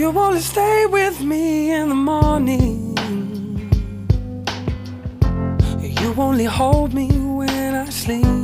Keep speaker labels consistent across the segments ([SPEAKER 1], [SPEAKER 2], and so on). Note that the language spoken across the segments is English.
[SPEAKER 1] You only stay with me in the morning. You only hold me when I sleep.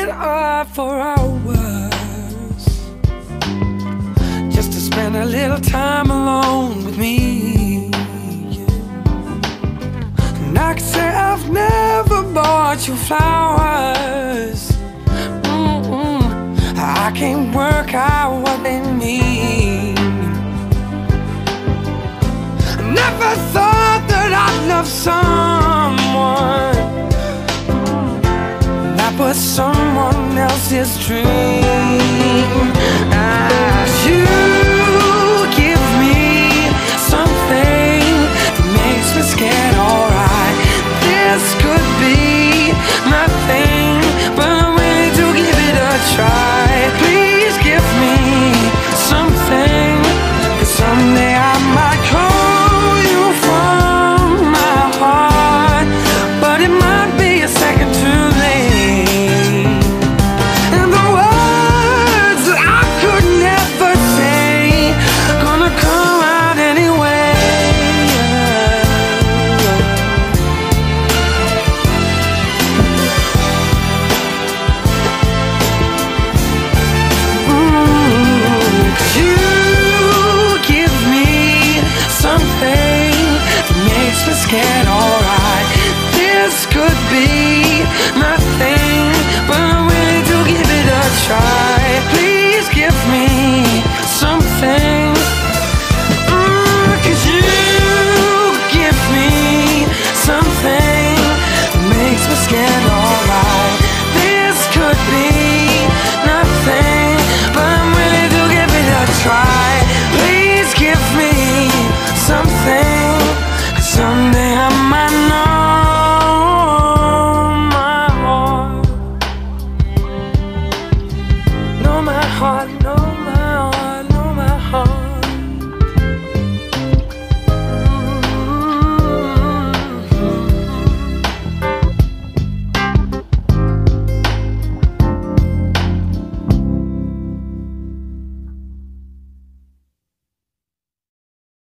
[SPEAKER 1] Waited up for hours just to spend a little time alone with me. And I can say I've never bought you flowers. Mm-mm. I can't work out what they mean. Never thought that I'd love someone but someone else's dream. I looking alright. This could be my hard know.